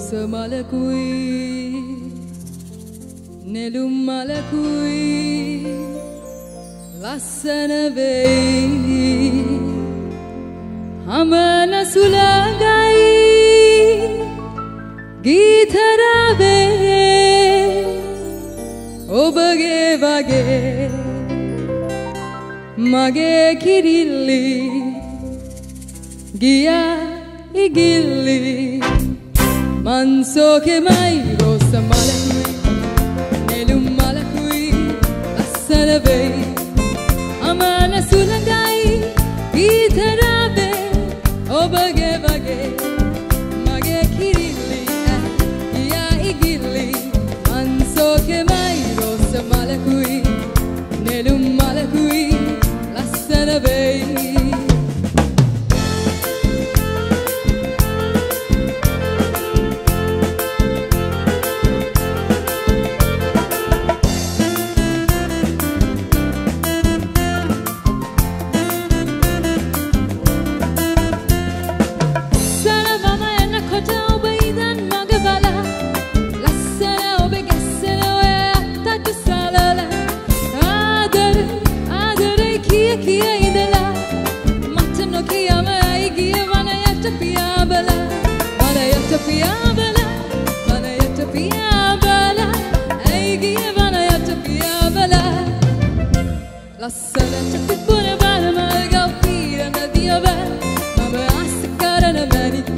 රෝස මලකුයි නෙළුම් මලකුයි ලස්සන වෙයි. හමන සුළඟයි ගීතරාවේ ඔබගේ වගේ. මගේ කිරිල්ලි ගියා ඉගිල්ලි. මන්සෝකෙමයි රෝස මලකුයි නෙළුම්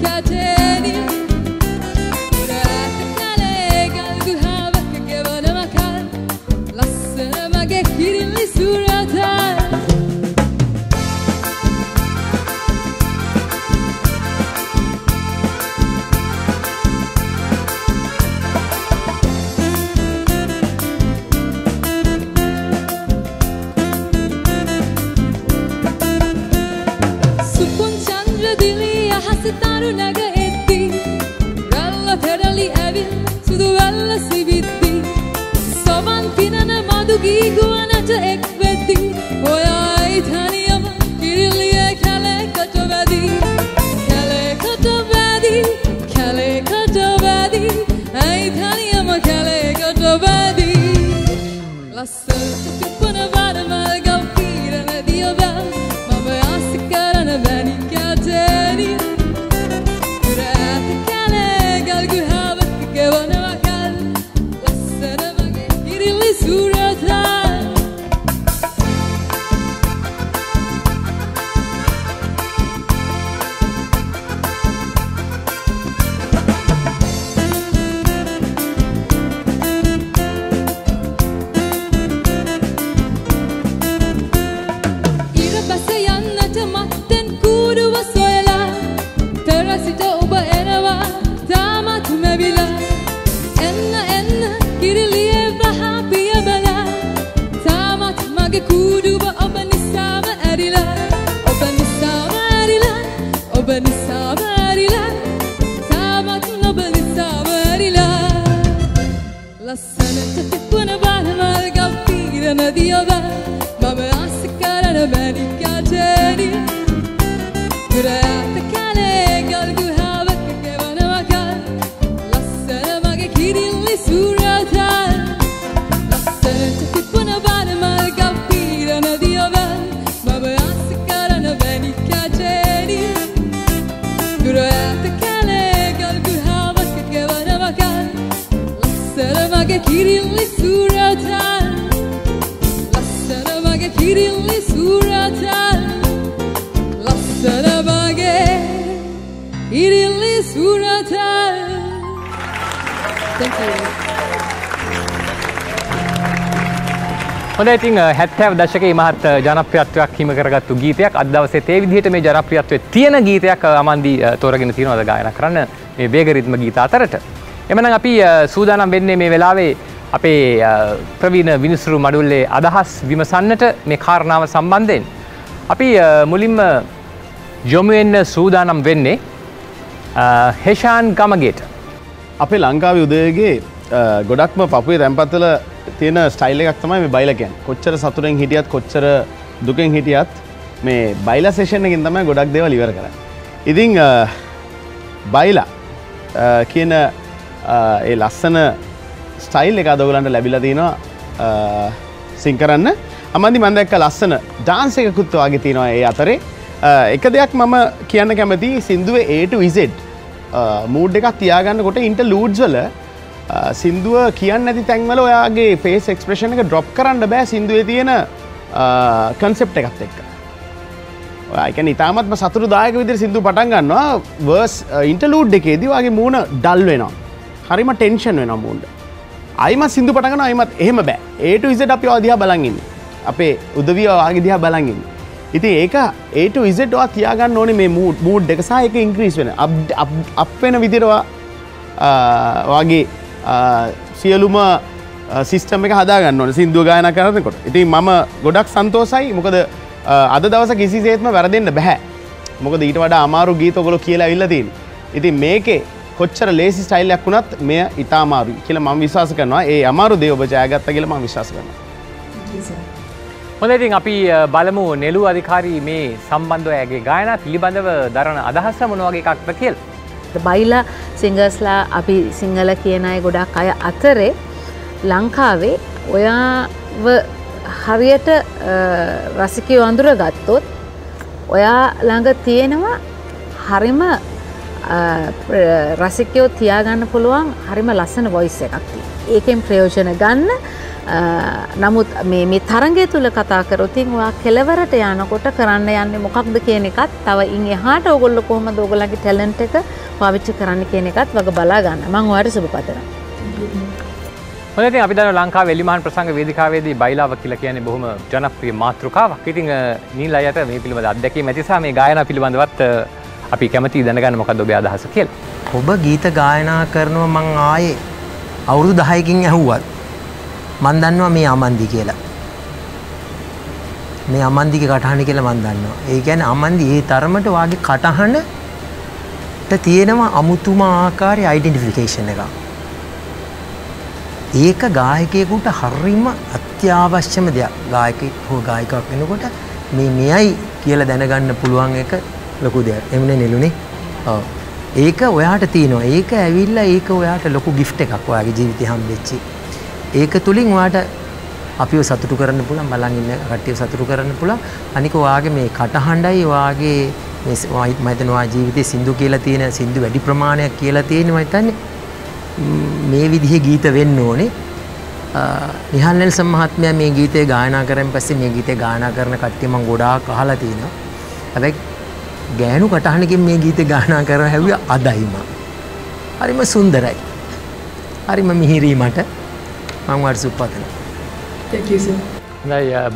Cate සුදු වැල්ල සිවිද්දි සොවන් පිනන මදු ගී ගුවනට එක් වෙද්දි ඔයයි තනියම කිරිල්ලිය කැලේකට වැදි කැලේකට වැදි කැලේකට වැදි ඇයි තනියම කැලේකට වැදි ලස්සනට මගේ කිරිල්ලි සුරතල් ලස්සන මගේ කිරිල්ලි සුරතල් ලස්සන මගේ කිරිල්ලි සුරතල් Thank you. හොඳ ඉතින් හැත්තෑව දශකයේ මහත් ජනප්‍රියත්වයක් හිම කරගත්තු ගීතයක්. අද දවසේ තේ විදිහට මේ ජනප්‍රියත්වය තියෙන ගීතයක් අමන්දී තෝරගෙන තියෙනවා අද ගායනා කරන්න මේ වේග රිද්ම ගීත අතරට. එමනම් අපි අ, සූදානම් වෙන්නේ මේ වෙලාවේ අපේ අ, ප්‍රවීණ විනිසුරු මඩුල්ලේ අදහස් විමසන්නට මේ කාරණාව සම්බන්ධයෙන්. අපි අ, මුලින්ම යොමු වෙන්න සූදානම් වෙන්නේ අ, හෙෂාන් ගමගේට. අපේ ලංකාව උදයගේ ගොඩක්ම පපුේ තැන්පත්වල තියෙන ස්ටයිල් එකක් තමයි මේ බයිලකයන් කොච්චර සතුරෙන් හිටියත් කොච්චර දුකෙන් හිටියත් මේ බයිල සේෂන් එකින් තමයි ගොඩක් දේවල් ඉවර කර. ඉතිං බයිලා කියන ඒ ලස්සන ස්ටයිල් එක අදෝගලන්ට ලැබිලතිනවා සිංකරන්න අමදි මන්දක්ක ලස්සන ජාන්සයකුත් වගේ තියෙනවා ඒ අතරේ. එක දෙයක් මම කියන්න කැමති සිින්දුව ඒට විසෙට් මූඩ් එකක් තියාගන්න කොට ඉන්ට ලූඩ්ස්වල සිින්දුව කියන්න ඇති තැන්වල ඔයාගේ පේස් එක්ස්ප්‍රේෂණ එක ඩ්‍රොප් කරන්න බෑ සිින්දුව තියෙන කන්සෙප් එකත් එක්ක. ඒක නිතාමත්ම සතුරු දායක විදිර සිින්දු පටන් ගන්නවා. වර්ස් ඉන්ටලූඩ් එකේදී වගේ මූුණ ඩල් වෙනවා. හරිම ටෙන්ෂන් වෙන මූන්ඩ අයිම සිින්දු පටගන අයිමත් එහෙම බෑ. ඒට විසට අපි අධයා බලගින් අපේ උදවිය ආගේ දිහා බලගින් ඉති ඒක ඒට විසිටවා තියාගන්න ඕනේ මේ මූඩ් මූඩ් එක සහ එක ඉංක්‍රීස් වෙන. අප වෙන විදිරවා වගේ සියලුම සිිස්ටම එක හදාගන්න ඕන සිින්දුව ගායන කරනකොට. ඉතින් මම ගොඩක් සන්තෝසයි මොකද අද දවස කිසිසේත්ම වැරදින්න බැහැ මොකද ඊට වඩා අමාරු ගීතකොල කියලා ඉල්ලතින් ඉතින් මේකේ කොච්චර ලේසි ස්ටයිල්ලයක් වුණත් මෙය ඉතාමාරු කියල ම විශවාස කරනවා. ඒ අමාරු දේ ඔබ ජයගත්ත කියල ම විශවාස කරන හොඳඉතින් අපි බලමු නෙලු අධිකාරී මේ සම්බන්ධව ඇගේ ගායන පිළිබඳව දරන අදහස්ස මොනවගේ එකක්ද කියල්. බයිලා සිංගස්ලා අපි සිංහල කියන අය ගොඩක් අය අතරේ ලංකාවේ ඔයාව හරියට රසිකයෝ අඳුර ගත්තොත් ඔයා ළඟ තියෙනවා හරිම රසිකයෝ තියාගන්න පුළුවන් හරිම ලස්සන වොයිස් එකක් ඒකෙන් ප්‍රයෝජන ගන්න නමුත් මේ තරගේ තුළ කතා කරොතින් වා කෙලවරට යනකොට කරන්න යන්න මොකක්ද කියන එකත් තව ඉන් එහාට ඔගොල්ල කොහොම දෝගලගේ ටැලන්ට එක පාවිච්චි කරන්න කියන එකත් වග බලාගන්න මං වාට සුභ පතන. හොඳති අපි දන ලංකා වෙලිමාන් ප්‍රසංග වේදිකාවේදී බයිලාව කියලා කියන්නේ බොහොම ජනප්‍රිය මාතෘකාවක්. ඉතින් නීල් අයට මේ පිළිබඳ අත්දැකීම් ඇතිසා මේ ගායනා පිළිබඳවත් අපි කැමති දැනගන්න මොකක්ද ඔබේ අදහස කියලා. ඔබ ගීත ගායනා කරනවා මං ආයේ අවුරුදු 10කින් ඇහුවත් මන් දන්නවා මේ අමන්දි කියලා. මේ අමන්දිගේ කටහඬ කියලා මන් දන්නවා. ඒ කියන්නේ අමන්දි ඒ තරමට වාගේ කටහඬට තියෙනවා අමුතුම ආකාරයේ අයිඩෙන්ටිෆිකේෂන් එකක්. ඒක ගායකයෙකුට හරිම අත්‍යවශ්‍යම දෙයක්. ගායකයෙක් හෝ ගායිකාවක් වෙනකොට මේ මෙයයි කියලා දැනගන්න පුළුවන් එක ලොකු දෙයක්. එමුනේ නෙළුනේ. ඔව්. ඒක ඔයාට තියෙනවා. ඒක ඇවිල්ලා ඒක ඔයාට ලොකු ගිෆ්ට් එකක් ඔයාගේ ජීවිතේ හම්බෙච්චි. ඒක තුළින් වාට අපිව සතුටු කරන්න පුළන් බලන් ඉන්න කට්ටිය සතුටු කරන්න පුළන් අනික වාගේ මේ කටහඬයි වාගේ මතනවා ජීවිතය සිින්දු කියලා තියෙන සිින්දු වැඩි ප්‍රමාණයක් කියලා තියෙන මතන්නේ මේ විදිහ ගීත වෙන්න ඕනේ නිහල්නෙල් සම්මහත්මය මේ ගීතය ගායනා කරෙන් පස්සේ මේ ගීතය ගානා කරන කට්ටියම ගොඩා කහලා තියෙනවා හැබැයි ගෑනු කටහනකින් මේ ගීත ගානා කර හැවිය අදයිම හරිම සුන්දරයි. හරිම මිහිරීමට මංවට සුප්පතන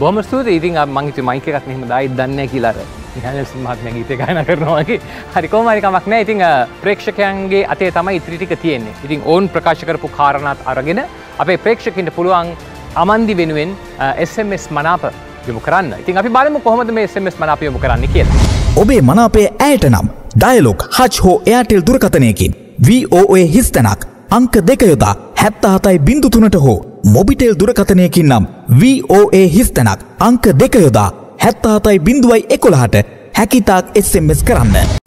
බොම ස්තුති ඉතින් මංහිත මයික එකක් මෙහම දයි දන්න කියලාර මහත්ම ගීත ගයන කරනවාගේ හරිකෝමරිකමක් නෑ ඉතිං ප්‍රේක්ෂකයන්ගේ අතේ තමයි ඉත්‍රිටික තියෙන්නේ. ඉතින් ඔවුන් ප්‍රකාශ කරපු කාරණත් අරගෙන අපේ ප්‍රේක්ෂකින්ට පුළුවන් අමන්දි වෙනුවෙන් SMS මනාප යොමු කරන්න. ඉතින් අපි බලමු කොහොමද මේ SMS මනාප යොමු කරන්න කියලා. ඔබේ මනාපේ ඇයට නම් ඩයලොක් හච් හෝ එයාටෙල් දුරකතනයකින් VOA හිස්තනක් අංක දෙක යොදා හැත්තහතයි බිඳු තුනට හෝ මොබිටෙල් දුරකථනයකින් නම් VOA හිස්තැනක් අංක දෙක යොදා හැත්තාහතයි බිඳුවයි එකොළහට හැකිතාක් එස්MS කරන්න.